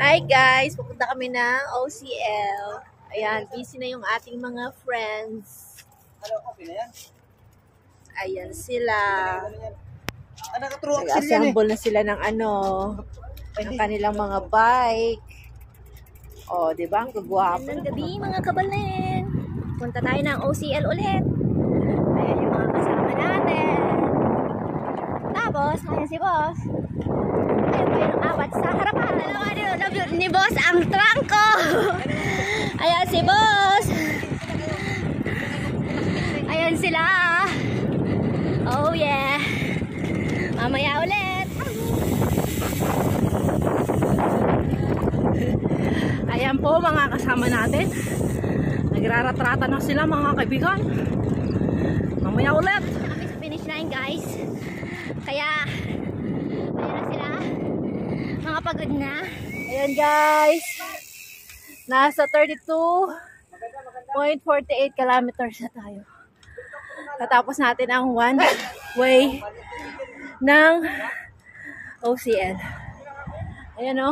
Hi guys, pupunta kami ng OCL. Ayan, busy na yung ating mga friends. Okay na yan? Ayan sila. Ano? Ah, eh. Nag-assemble na sila ng ano, ng kanilang mga bike. O, di ba? Ang gagwapo. Magandang gabi mga kabalin. Punta tayo ng OCL ulit. Ayan yung mga kasama natin. Tapos, ayan si boss. Boss ang trangko. Ayan si boss. Ayan sila. Oh yeah. Mamaya ulit. Ayan po mga kasama natin. Nagraratrata na sila mga kaibigan. Mamaya ulit. kami sa finish line guys. Kaya, ayan na sila. Mga pagod na. Ayan guys. Nasa 32.48 kilometers na tayo. Tatapos natin ang one way ng OCL. Ayan o.